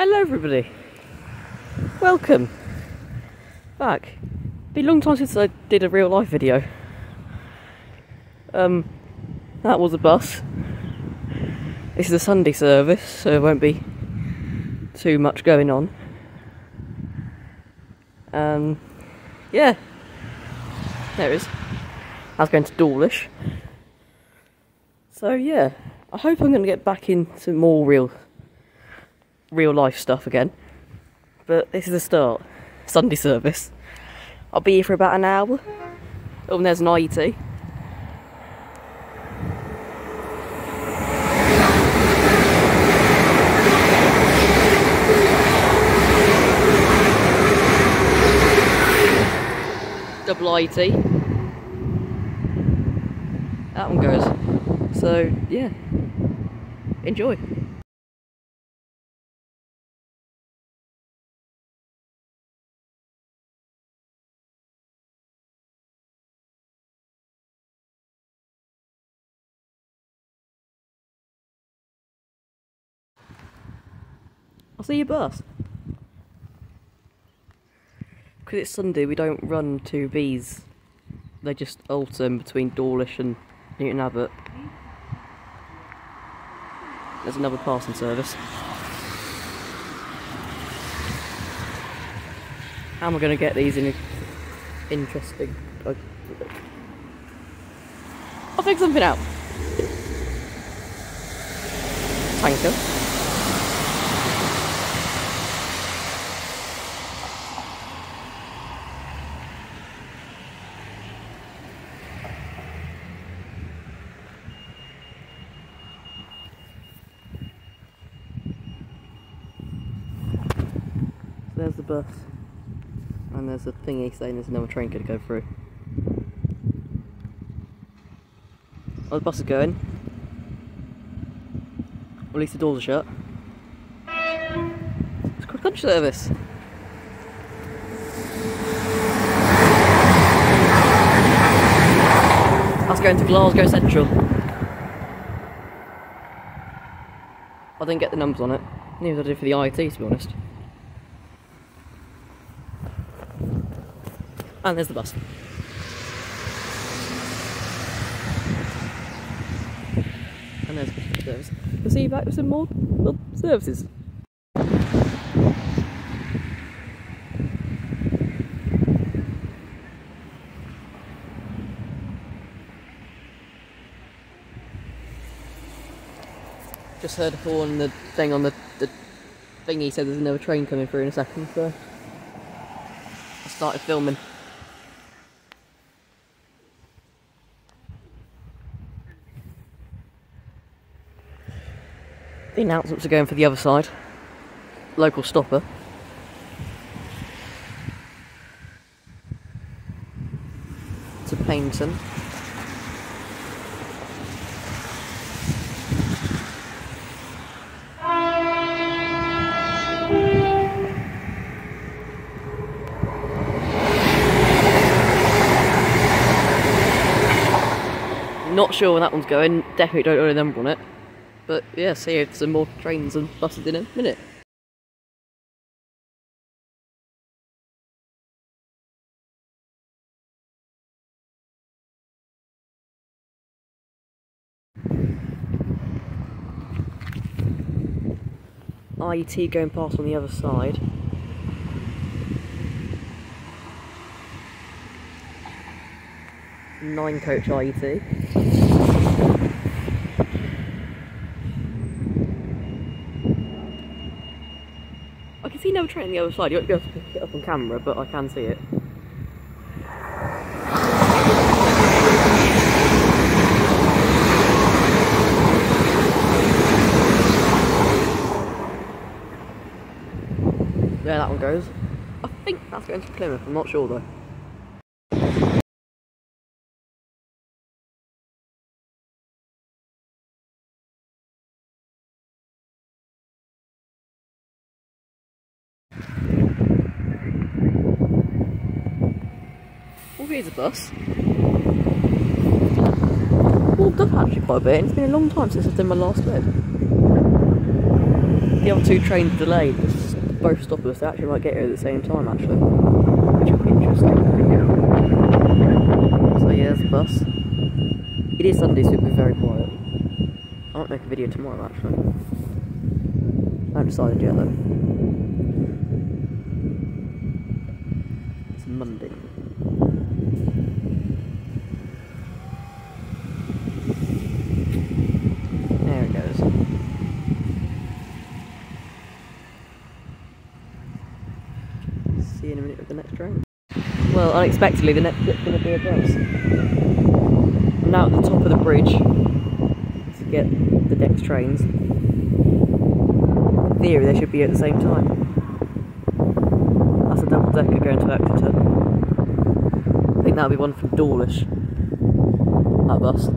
Hello everybody. Welcome back. Been a long time since I did a real life video. Um that was a bus. This is a Sunday service, so there won't be too much going on. Um yeah. There it is. I was going to Dawlish. So yeah, I hope I'm going to get back into more real, real life stuff again. But this is the start. Sunday service. I'll be here for about an hour. Oh, and there's an IET. Double IET. That one goes. So, yeah. Enjoy. I'll see you bus. Because it's Sunday, we don't run two Bs. They just alternate between Dawlish and Newton Abbot. There's another passing service. How am I going to get these in interesting? I'll figure something out. Tanker. There's the bus. And there's a thingy saying there's another train to go through. Oh, the bus is going. At least the doors are shut. It's cross country service. That's going to Glasgow Central. I didn't get the numbers on it. Neither did I do for the IET, to be honest. And there's the bus. And there's the service. We'll see you back with some more well, services. Just heard a horn the thing on the, the thingy said there's another train coming through in a second, so I started filming. Announcements are going for the other side. Local stopper. To Paignton. Not sure where that one's going. Definitely don't know the number on it. But yeah, see if some more trains and buses in a minute. IET going past on the other side. Nine coach IET. Train on the other side. You won't be able to pick it up on camera, but I can see it. There that one goes. I think that's going to Plymouth, I'm not sure though. Here's a bus. Oh, Walked up actually quite a bit, and it's been a long time since I've done my last bit. the other two trains delayed, both stop us, they actually might get here at the same time actually. Which will be interesting. So yeah, there's the bus. It is Sunday, so it'll be very quiet. I might make a video tomorrow actually. I haven't decided yet though. It's Monday. There it goes. See you in a minute with the next train. Well, unexpectedly, the next bit's going to be a bus. I'm now at the top of the bridge to get the next trains. In theory, they should be at the same time. That's a double decker going to Exeter. I think that'll be one from Dawlish. That bus.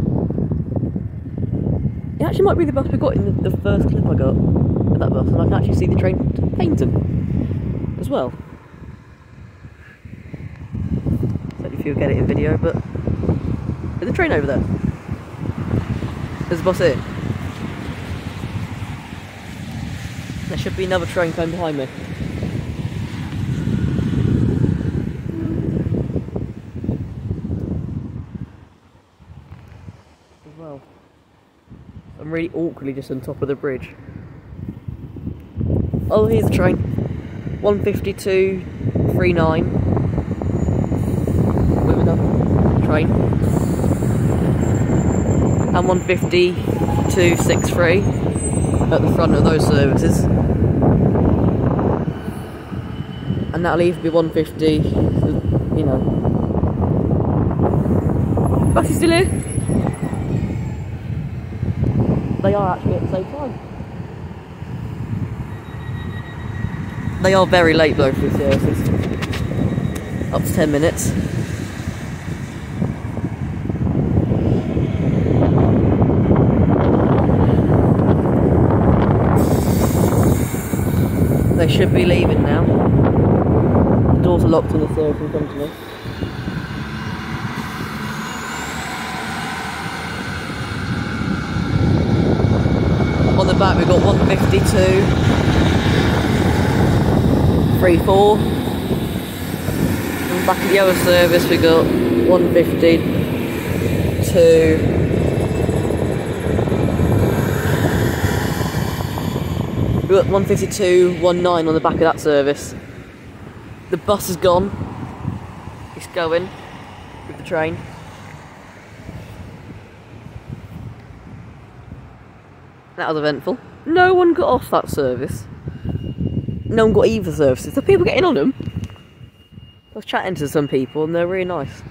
It actually might be the bus we got in the, the first clip I got at that bus, and I can actually see the train to Paignton as well. So if you'll get it in video, but there's a train over there. There's a bus here. There should be another train coming behind me. As well. I'm really awkwardly just on top of the bridge. Oh, here's the train. 152 39 with another train. And 150 263 at the front of those services. And that'll either be 150, you know. Bus is still. They are actually at the same time. They are very late though for the services. Up to 10 minutes. Should be leaving now. The doors are locked on the service in front of me. On the back we've got 152, 3 4. On back at the other service we've got 150, 2. We've got 152, 19 on the back of that service. The bus is gone. It's going with the train. That was eventful. No one got off that service. No one got either services. The people getting on them. I was chatting to some people and they're really nice.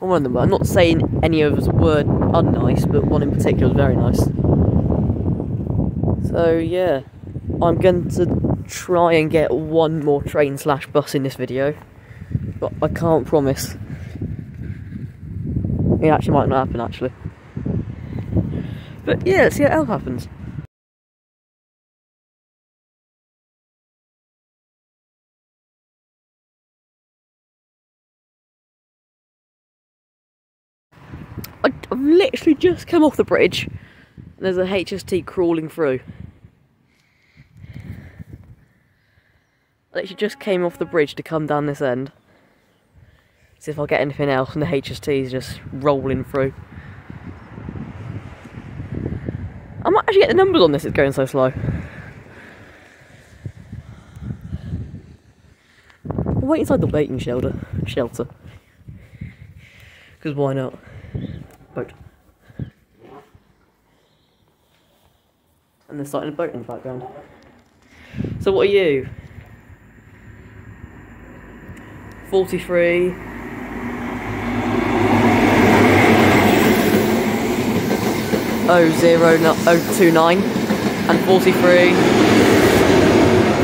One of them, I'm not saying any of us were unnice, but one in particular was very nice. So yeah, I'm going to try and get one more train slash bus in this video, but I can't promise. It actually might not happen actually. But yeah, let's see what else happens. I've literally just come off the bridge and there's a HST crawling through. I literally just came off the bridge to come down this end. See if I'll get anything else and the HST is just rolling through. I might actually get the numbers on this, it's going so slow. I'll wait inside the waiting shelter. Shelter. Because why not? Boat. And they're starting a boat in the background. So what are you? 43. Oh zero no, oh and 43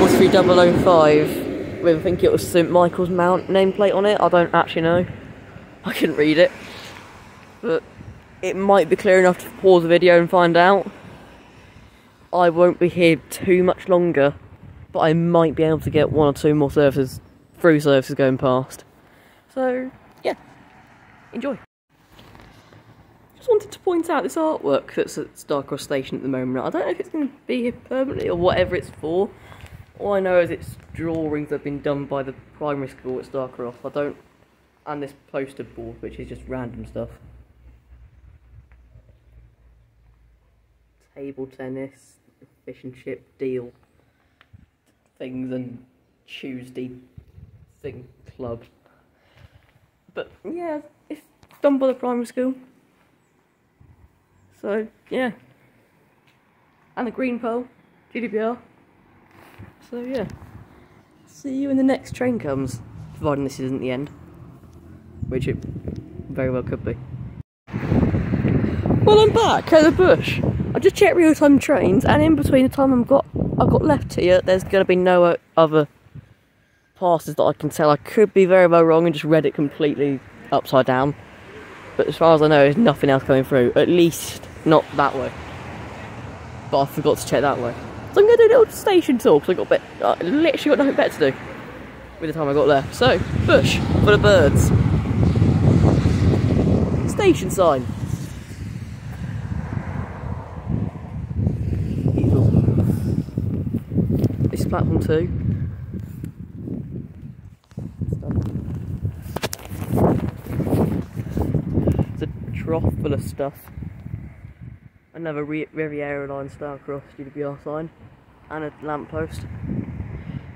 43005 with I think it was St Michael's Mount nameplate on it. I don't actually know. I couldn't read it. But it might be clear enough to pause the video and find out. I won't be here too much longer but I might be able to get one or two more services through services going past so yeah enjoy just wanted to point out this artwork that's at Starcross Station at the moment. I don't know if it's going to be here permanently or whatever it's for. All I know is it's drawings that have been done by the primary school at Starcross. I don't... And this poster board, which is just random stuff. Table tennis, fish and chip deal things and Tuesday thing club. But yeah, it's done by the primary school. So yeah. And the green pole, GDPR. So yeah. See you when the next train comes, providing this isn't the end. Which it very well could be. Well I'm back at the bush. I just checked real time trains and in between the time I've got I've got left here there's gonna be no other passes that I can tell. I could be very well wrong and just read it completely upside down. But as far as I know, there's nothing else coming through. At least not that way. But I forgot to check that way. So I'm going to do a little station tour because I got bit, literally got nothing better to do with the time I got left. So, bush for the birds. Station sign. This is platform two. Trough full of stuff. Another Riviera line style Starcross GWR sign and a lamppost.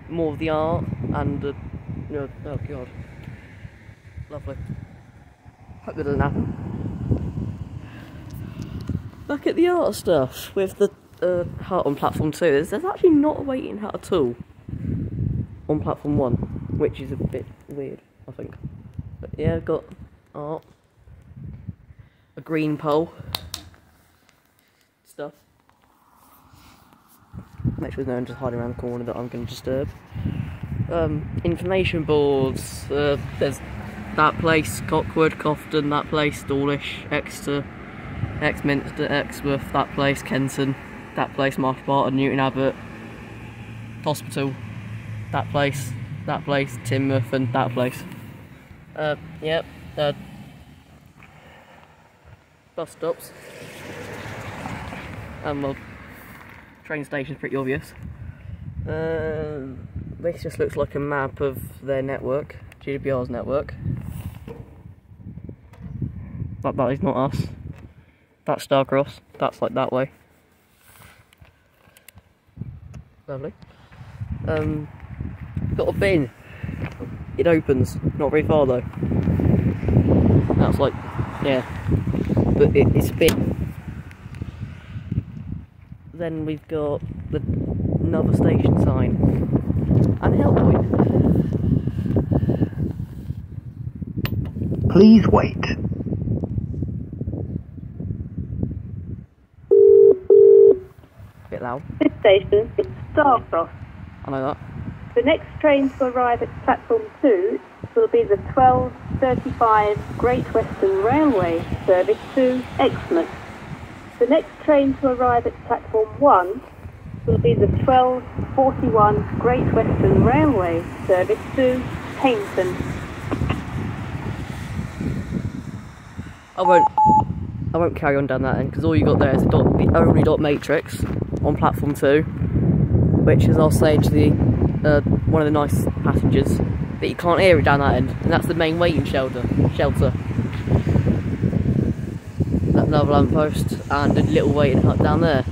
More of the art and a, you know, oh god, lovely. Hope that doesn't happen. Back at the art stuff with the uh, hut on platform two. There's, there's actually not a waiting hut at all on platform one, which is a bit weird, I think. But yeah, got art a green pole stuff. Make sure there's no one just hiding around the corner that I'm going to disturb. Um, information boards. Uh, there's that place, Cockwood, Cofton, that place, Dawlish, Exeter, Exminster, Exmouth, that place, Kenton, that place, Marsh Barton, Newton Abbot, Hospital, that place, that place, Teignmouth, and that place. Uh, yep, uh, bus stops. And well, train station's pretty obvious. Uh, this just looks like a map of their network, GWR's network. But that is not us. That's Starcross. That's like that way. Lovely. Um, got a bin. It opens. Not very far though. That's like, yeah, but it, it's a bit. Then we've got the another station sign and help point. Please wait. Bit loud. This station is Starcross. I know that. The next train to arrive at platform 2 will be the 1235 Great Western Railway service to Exmouth. The next train to arrive at platform 1 will be the 1241 Great Western Railway service to Paignton. I won't. I won't carry on down that end because all you got there is dot, the only dot matrix on platform two, which is I'll say to the uh, one of the nice passengers but you can't hear it down that end, and that's the main waiting shelter. Shelter. Another lamppost and a little waiting hut down there.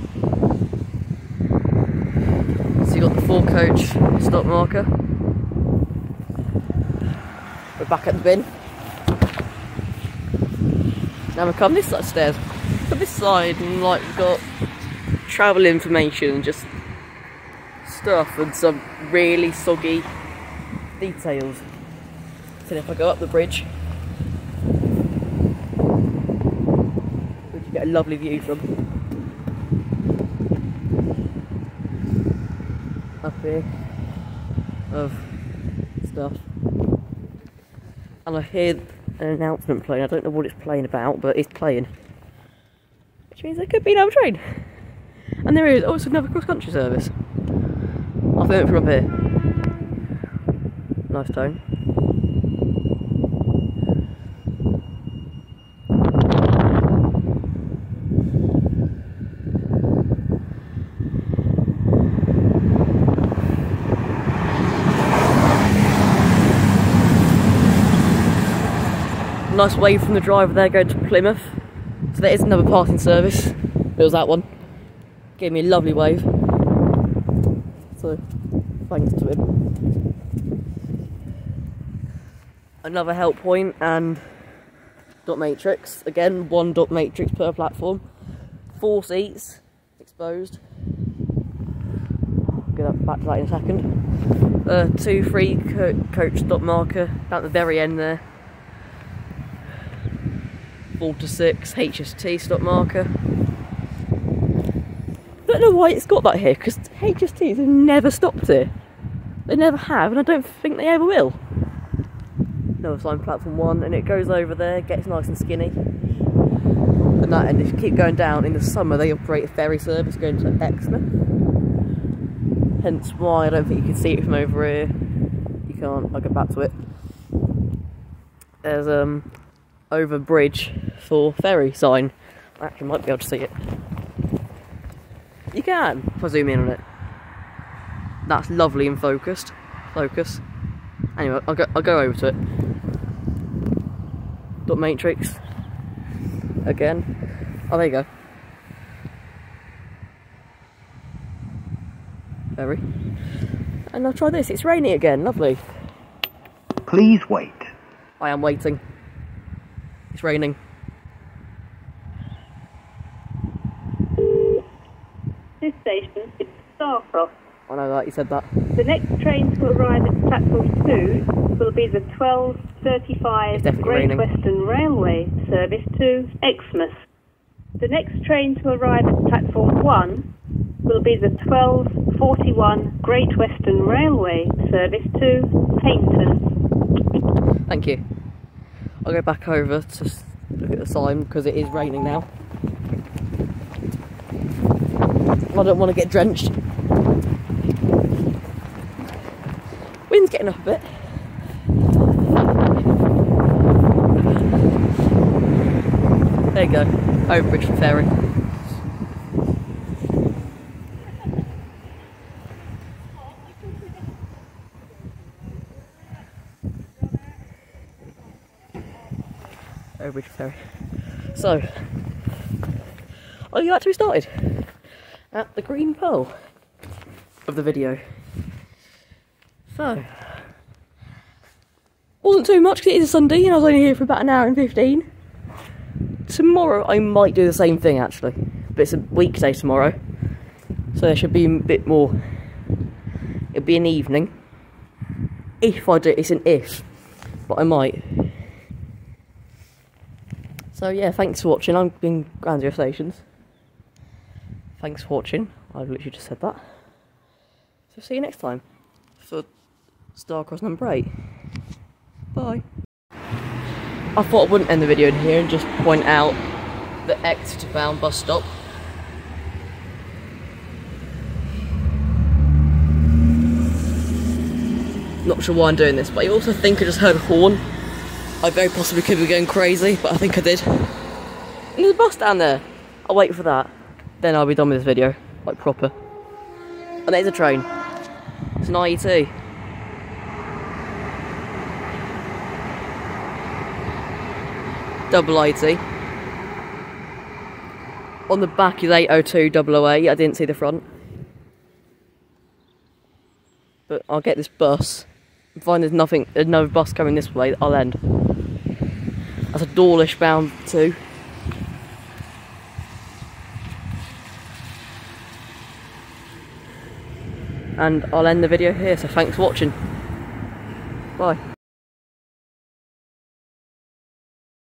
So you got the four coach stop marker. We're back at the bin. Now we come this side of stairs. Look this side and like we've got travel information and just stuff and some really soggy details. So if I go up the bridge, which you get a lovely view from. Up here of stuff. And I hear an announcement playing. I don't know what it's playing about, but it's playing. Which means there could be another train. And there is also another cross country service. I'll film it from up here nice stone. Nice wave from the driver there going to Plymouth. So there is another parking service. It was that one. Gave me a lovely wave. So, thanks to him. Another help point and dot matrix. Again, one dot matrix per platform. Four seats exposed. I'll get back to that in a second. Uh, two free co coach dot marker at the very end there. Four to six HST stop marker. Don't know why it's got that here because HSTs never stopped here. They never have, and I don't think they ever will. Another sign platform one, and it goes over there, gets nice and skinny. And that, and if you keep going down in the summer, they operate a ferry service going to Exmouth. Hence why I don't think you can see it from over here. You can't. I'll get back to it. There's um over bridge for ferry sign. I actually might be able to see it. You can, if I zoom in on it. That's lovely and focused. Focus. Anyway, I'll go I'll go over to it. Dot matrix. Again. Oh there you go. Very. And I'll try this. It's raining again, lovely. Please wait. I am waiting. It's raining. This station is Starcross. I know you said that. The next train to arrive at platform 2 will be the 1235 Great raining. Western Railway service to Exmouth. The next train to arrive at platform 1 will be the 1241 Great Western Railway service to Paignton. Thank you. I'll go back over to look at the sign because it is raining now. I don't want to get drenched. Getting up a bit. There you go, oh, overbridge for ferry. Oh, overbridge for ferry. So, are you actually started at the green pole of the video? So, wasn't too much because it is a Sunday and I was only here for about an hour and 15. Tomorrow I might do the same thing actually, but it's a weekday tomorrow, so there should be a bit more. It'll be an evening. If I do, it's an if, but I might. So yeah, thanks for watching. I've been Grandeur Stations. Thanks for watching. I've literally just said that. So see you next time for Starcross number eight. Bye. I thought I wouldn't end the video in here and just point out the Exeter bound bus stop. Not sure why I'm doing this, but I also think I just heard a horn. I very possibly could be going crazy, but I think I did. And there's a bus down there. I'll wait for that. Then I'll be done with this video, like proper. And there's a train. It's an IET. Double IET. On the back is 802 008. I didn't see the front. But I'll get this bus. Find there's nothing, there's no bus coming this way. I'll end. That's a Dawlish bound too. And I'll end the video here. So thanks for watching. Bye.